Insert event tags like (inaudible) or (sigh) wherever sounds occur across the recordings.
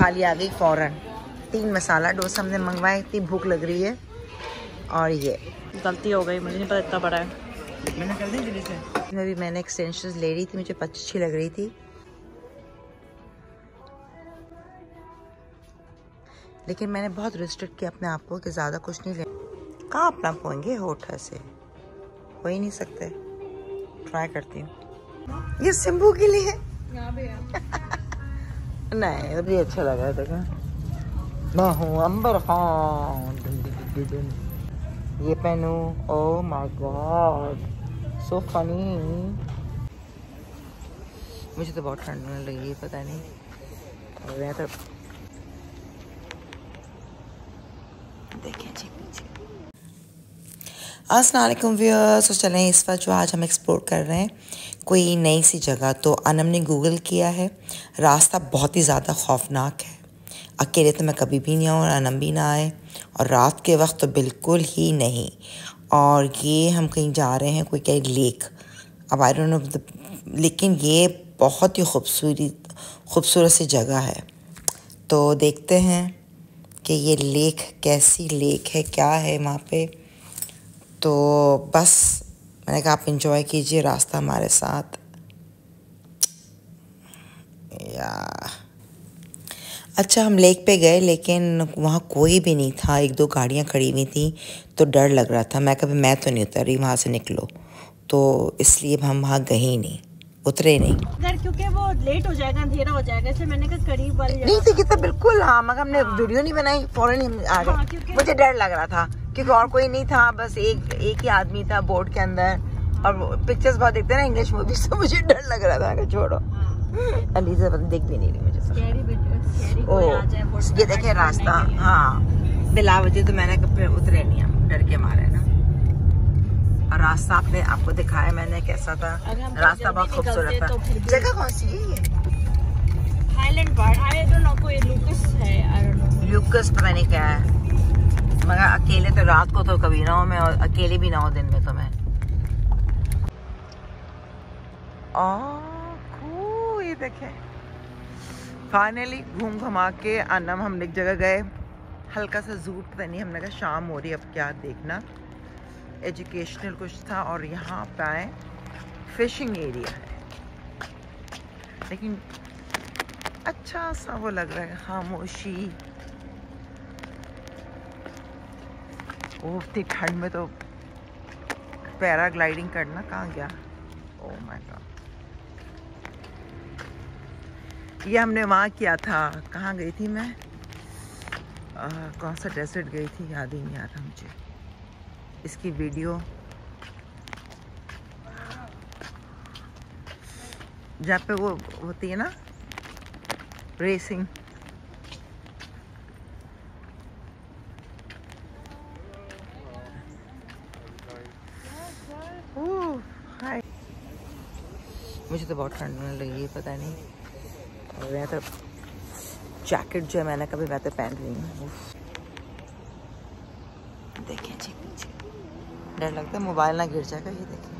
थाली आ गई फ़ौरन। तीन मसाला डोसा हमने मंगवाए इतनी भूख लग रही है। और ये। गलती हो गई मुझे नहीं पता इतना बड़ा है। मैंने कर दी जल्दी से। इसमें भी मैंने एक्सटेंशन ले रही थी मुझे अच्छी लग रही थी। लेकिन मैंने बहुत रिस्ट्रिक्ट किया अपने आप को कि ज़्यादा कुछ नहीं ले कहाँ अपना पोएँगे होठ से? हो ही नहीं सकते। ट्राई करती हूँ। ये सिम्बू के लिए। नहीं अभी अच्छा लगा देखा। मैं हूँ अंबर खान। ये पहनू ओ गॉड सो फनी मुझे तो बहुत ठंड होने लगी, पता नहीं। तो देखें जी, पीछे। असलकुम व्यूअर्स तो चलें इस वक्त जो आज हम एक्सप्लोर कर रहे हैं, कोई नई सी जगह। तो अनम ने गूगल किया है, रास्ता बहुत ही ज़्यादा खौफनाक है। अकेले तो मैं कभी भी नहीं आऊँ और अनम भी ना आए। और रात के वक्त तो बिल्कुल ही नहीं। और ये हम कहीं जा रहे हैं, कोई कहीं लेक। अब आई डोंट नो लेकिन ये बहुत ही खूबसूरत खूबसूरत सी जगह है। तो देखते हैं कि ये लेक, कैसी लेक है, क्या है वहाँ पे। तो बस मैंने कहा, आप इन्जॉय कीजिए रास्ता हमारे साथ. या। अच्छा हम लेक पे गए, लेकिन वहाँ कोई भी नहीं था। एक दो गाड़ियाँ खड़ी हुई थी तो डर लग रहा था। मैं कभी, मैं तो नहीं उतर रही, वहाँ से निकलो। तो इसलिए हम वहाँ गए ही नहीं। उतरे नहीं। अगर क्योंकि वो लेट हो जाएगा अंधेरा हो जाएगा इसलिए मैंने कहा करीब वाली नहीं थी कितना बिल्कुल हाँ मगर हमने वीडियो नहीं बनाई फ़ौरन ही आ हाँ, गए क्योंकि- मुझे डर लग रहा था क्योंकि और कोई नहीं था बस एक एक ही आदमी था बोर्ड के अंदर। और पिक्चर्स बहुत देखते ना इंग्लिश मूवीज़ तो मुझे डर लग रहा था छोड़ो। अलीजा पता दिख भी नहीं रही मुझे ओ ये देखे रास्ता हाँ। बिला वजह तो मैंने उतरे नहीं हम डर के मारे ना। और रास्ता आपने आपको दिखाया मैंने कैसा था। रास्ता बहुत खूबसूरत था। तो जगह कौन सी है ये? Highland park I don't know कोई लूकस है आई डोंट नो ल्यूकस पता नहीं क्या है। मगर अकेले तो रात को तो कभी ना हो मैं और अकेले भी ना हो दिन में तो मैं। ये देखे। फाइनली घूम घुमा के अनम हम एक जगह गए। हल्का सा जूट पता नहीं हमने कहा शाम हो रही है अब क्या देखना। एजुकेशनल कुछ था और यहाँ पे फिशिंग एरिया है। लेकिन अच्छा सा वो लग रहा है खामोशी। इतनी ठंड में तो पैराग्लाइडिंग करना कहाँ गया? ओह माय गॉड ये हमने वहाँ किया था। कहाँ गई थी मैं? आ, कौन सा डेजर्ट गई थी? याद ही नहीं आ रहा मुझे। इसकी वीडियो। जहाँ पे वो होती है ना रेसिंग हाय मुझे तो बहुत ठंड होने लगी है पता नहीं। और मैं तो जैकेट जो है मैंने कभी मैं तो पहन रही हूँ। उफ। देखें जी पीछे डर लगता है मोबाइल ना गिर जाएगा ये देखें।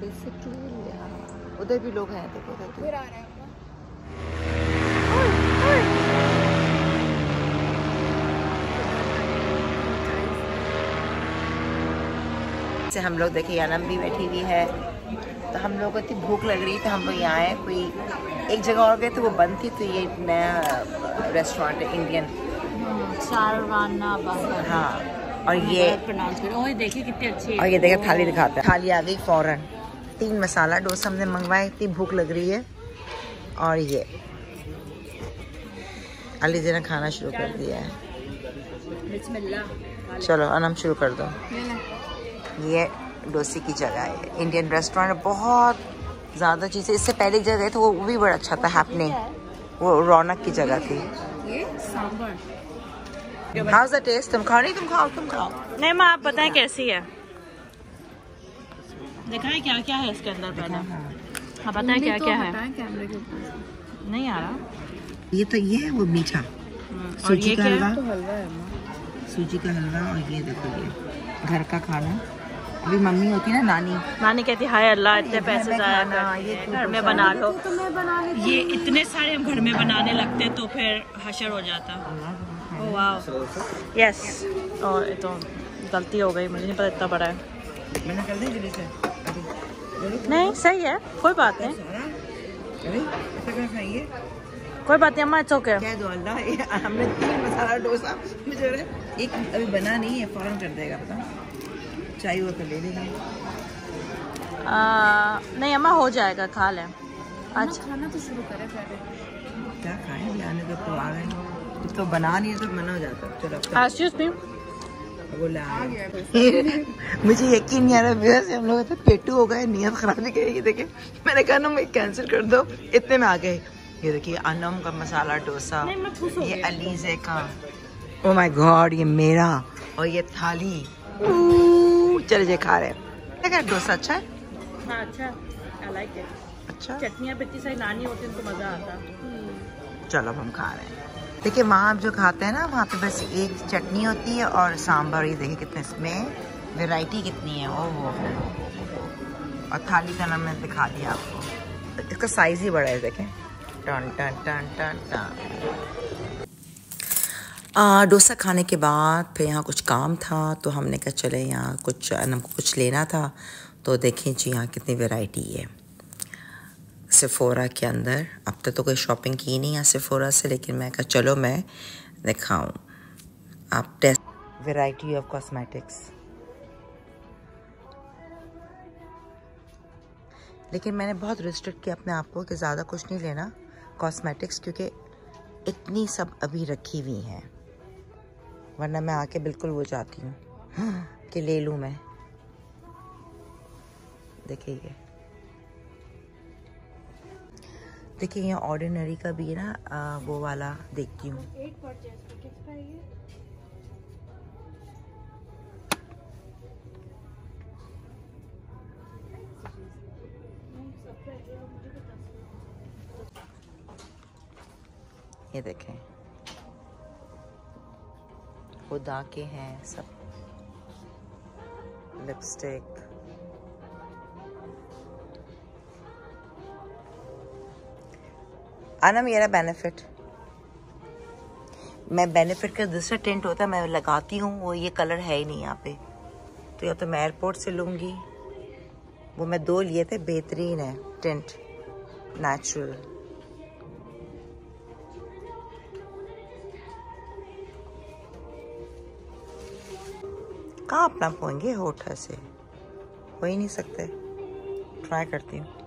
बेसिकली उधर भी लोग हैं देखो उधर भी। से हम लोग देखिए अनम भी बैठी हुई है। तो हम लोग को इतनी भूख लग रही थी हम लोग यहाँ आए कोई एक जगह और गए तो वो बंद थी तो ये नया रेस्टोरेंट है इंडियन हाँ और ये प्रोनाउंस देखिए कितनी अच्छी और ये देखिए थाली दिखाते हैं। थाली आ गई फ़ौरन। तीन मसाला डोसा हमने मंगवाए इतनी भूख लग रही है। और ये। अली जी ने खाना शुरू कर दिया है। चलो अनम शुरू कर दो। ये डोसी की जगह है। इंडियन रेस्टोरेंट बहुत ज़्यादा चीज़ें। इससे पहले जगह गए तो वो भी बड़ा अच्छा था हैपने वो रौनक की जगह थी। ये सांबर हाउस द टेस्ट तुम खाओ नहीं तुम खाओ तुम खाओ। नहीं माँ आप बताएँ कैसी है? देखा है क्या क्या है इसके अंदर पहले? हाँ। बताएँ क्या क्या है। नहीं आ रहा। ये तो ये है वो मीठा। हम्म, सूजी का हलवा। सूजी का हलवा और ये देखो ये घर का खाना। अभी मम्मी होती ना नानी। नानी कहती हाय अल्लाह इतने पैसे जाया कर घर में बना लो। ये इतने सारे हम घर में बनाने लगते तो फिर हशर हो जाता। यस और ये तो गलती हो गई मुझे नहीं पता इतना बड़ा है नहीं सही है कोई बात नहीं कोई बात नहीं अम्मा इट्स ओके दो अल्लाह हमने तीन मसाला डोसा मुझे एक अभी बना नहीं है फ़ौरन कर देगा पता चाय वो तो ले लेंगे नहीं अम्मा हो जाएगा खा लें अच्छा खाना तो शुरू करें पहले क्या खाएँ आने तो, तो आ गए तो बना नहीं है तो मना हो जाता चलो तो बोला (laughs) मुझे यकीन नहीं आ रहा मेरा से हम लोग तो पेटू हो गए नियत खराब नहीं करेगी देखे मैंने कहा ना मैं कैंसिल कर दो। इतने में आ गए। ये देखिए अनम का मसाला डोसा। हो ये। अलीजे का। ओ माय गॉड ये मेरा। और ये थाली। चले जे खा रहे हैं। क्या डोसा अच्छा है? हाँ अच्छा आई लाइक इट अच्छा चटनियाँ भी इतनी सारी नानी होती है उनको मज़ा आता चलो अब हम खा रहे हैं। देखिए, वहाँ आप जो खाते हैं ना, वहाँ पे बस एक चटनी होती है और सांभर। ये देखिए कितने इसमें वैरायटी कितनी है ओ हो। और थाली का नाम मैंने दिखा दिया आपको। इसका साइज़ ही बड़ा है, देखें। टन टन टन टन टन। डोसा खाने के बाद फिर यहाँ कुछ काम था तो हमने कहा, चले यहाँ कुछ, हमको कुछ लेना था। तो देखें जी, यहाँ कितनी वैरायटी है। सिफोरा के अंदर। अब तक तो कोई शॉपिंग की नहीं है सिफोरा से, लेकिन मैं कहा, चलो मैं दिखाऊँ। आप टेस्ट वैरायटी ऑफ़ कॉस्मेटिक्स लेकिन मैंने बहुत रिस्ट्रिक्ट किया अपने आप को कि ज़्यादा कुछ नहीं लेना कॉस्मेटिक्स क्योंकि इतनी सब अभी रखी हुई हैं। वरना मैं आके बिल्कुल वो जाती हूँ कि ले लूँ मैं। देखिए देखिए यहाँ ऑर्डिनरी का भी है ना आ, वो वाला देखती हूँ। ये? ये देखें। खुदा के हैं सब। लिपस्टिक आना मेरा बेनिफिट मैं बेनिफिट का दूसरा टेंट होता है, मैं लगाती हूँ, वो ये कलर है ही नहीं यहाँ पे। तो या तो मैं एयरपोर्ट से लूँगी। वो मैं दो लिए थे, बेहतरीन है टेंट नेचुरल कहाँ अपना पोएँगे होठ से? हो ही नहीं सकते। ट्राई करती हूँ।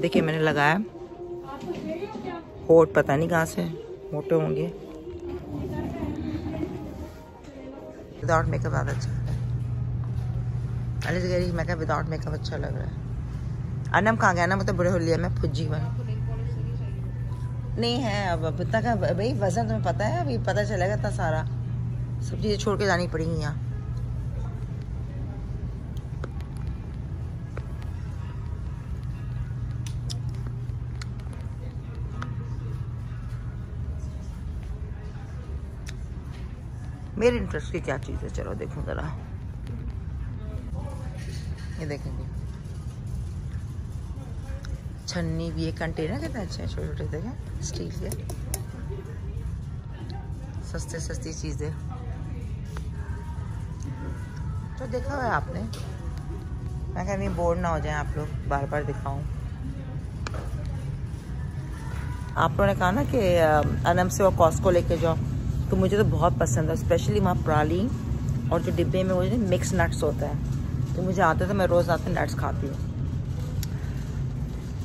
देखिए, मैंने लगाया। होठ पता नहीं कहाँ से, मोटे होंगे। विदाउट मेकअप ज़्यादा अच्छा है। अली से कह रही मैं कहा विदाउट मेकअप अच्छा लग रहा है। अनम कहाँ गया ना मतलब बड़े हो लिया मैं, फुज्जी बन नहीं है अब अब इतना का भाई वज़न तुम्हें पता है, अभी पता चलेगा इतना सारा। सब चीज़ें छोड़ के जानी पड़ेंगी यहाँ। मेरे इंटरेस्ट की क्या चीज़ है? चलो देखो ज़रा। ये देखेंगे। छन्नी भी ये कंटेनर कितने अच्छे हैं छोटे छोटे देखें। स्टील के। सस्ते सस्ती चीज़ें। तो देखा हुआ है आपने। मैं कह बोर ना हो जाए आप लोग। बार बार दिखाऊँ। आप लोगों ने कहा ना कि अनम से वो कॉस्को लेके जाओ। तो मुझे तो बहुत पसंद है स्पेशली वहाँ प्राली और जो डिब्बे में वो जो मिक्स नट्स होता है। तो मुझे आते तो मैं रोज़ आते नट्स खाती हूँ।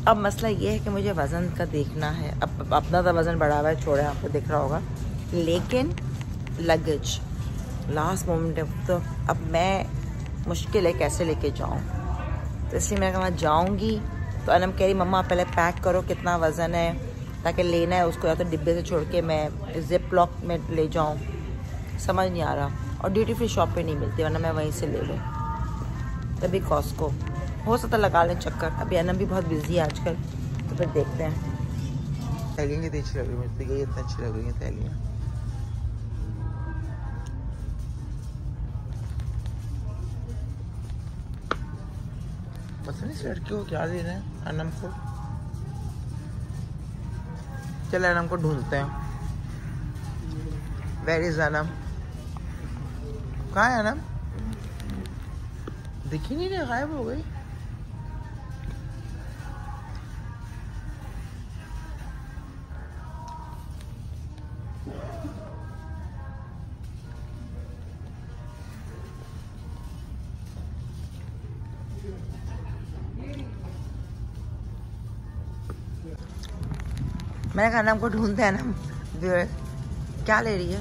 अब मसला ये है कि मुझे वज़न का देखना है। अब अपना तो वज़न बढ़ा हुआ है, छोड़े आपको दिख रहा होगा। लेकिन लगेज लास्ट मोमेंट है तो अब मैं मुश्किल है कैसे लेके जाऊँ? तो इसलिए मैं वहाँ जाऊँगी तो अनम कह रही, मम्मा, पहले पैक करो कितना वज़न है ताकि लेना है उसको या तो डिब्बे से छोड़ के मैं जिप लॉक में ले जाऊँ। समझ नहीं आ रहा। और ड्यूटी फ्री शॉप पे नहीं मिलती, वरना मैं वहीं से ले लूँ। तभी कॉस्को हो सकता लगा लें चक्कर। अभी अनम भी बहुत बिज़ी है आजकल तो फिर देखते हैं। थैलियाँ कितनी अच्छी लग रही है, मुझे तो इतनी अच्छी लग रही हैं थैलियाँ। पता नहीं सर क्यों, क्या दे रहे हैं? अनम को? चल एनम को ढूंढते हैं। वेर इज़ एनम कहाँ है एनम दिखी नहीं रहे, गायब हो गई। मैंने कहा नाम को ढूंढते हैं ना क्या ले रही है?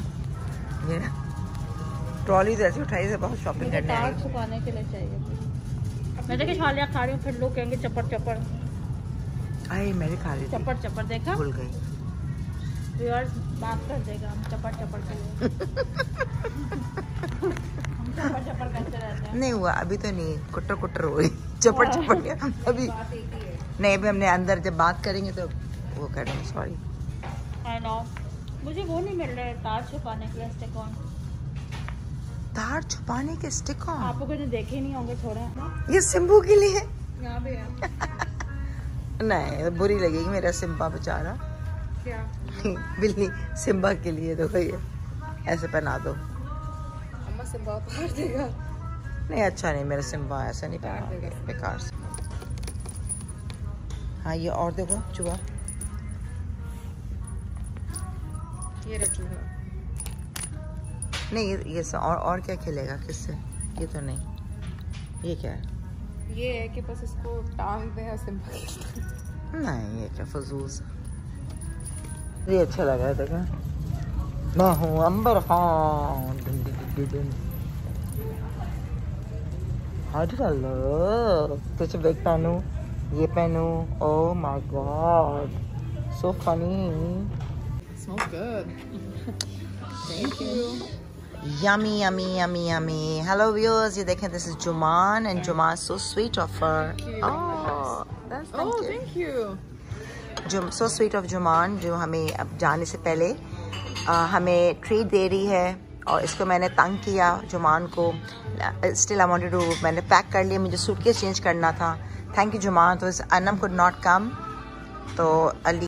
ये ट्रॉली तो ऐसी उठाई से बहुत शॉपिंग करने आई। छुपाने के लिए चाहिए मैं देखिए छालियाँ खा रही हूँ फिर लोग कहेंगे चप्पड़ चप्पड़ आई मेरी खा रही थी। चप्पड़ चप्पड़ देखा? भूल गई। व्यूअर्स बात कर देगा हम चप्पड़ चप्पड़ के हम चप्पड़ चप्पड़ करते रहते हैं। नहीं हुआ अभी तो नहीं कुटर कुटर हो रही चपड़ चपड़ अभी नहीं अभी हमने अंदर जब बात करेंगे तो वो करेंगे सॉरी आई नो मुझे वो नहीं मिल रहा है तार छुपाने के लिए स्टिक ऑन तार छुपाने के स्टिक ऑन आप लोगों ने देखे नहीं होंगे थोड़े। ये सिम्बू के लिए? यहाँ भी है। (laughs) नहीं बुरी लगेगी मेरा सिम्बा बेचारा। क्या? (laughs) बिल्ली सिम्बा के लिए तो ये। ऐसे पहना दो। अम्मा से बहुत उतार देगा। नहीं अच्छा नहीं मेरा सिम्बा ऐसा नहीं पहना। बेकार हाँ ये और देखो चुहा ये रखूँगा नहीं ये, ये और और क्या खेलेगा? किससे? ये तो नहीं। ये क्या है? ये है कि बस इसको टांग दे और सिंपल नहीं ये क्या फजूल सा ये अच्छा लगा है देखा। मैं हूँ अंबर खान? तुझे बैग पहनूं? ये पहनू? Oh my god So funny smells good thank you Yummy, yummy, yummy, yummy. Hello viewers, ये देखें this is Juman and Juman so sweet of her. you. Oh, that's thank oh you. thank you जो so sweet of जुमान जो हमें अब जाने से पहले आ, हमें ट्रीट दे रही है और इसको मैंने तंग किया जुमान को स्टिल आई वांटेड टू मैंने पैक कर लिया मुझे सूटकेस चेंज करना था थैंक यू जुमान तो अनम कुड नॉट कम तो अली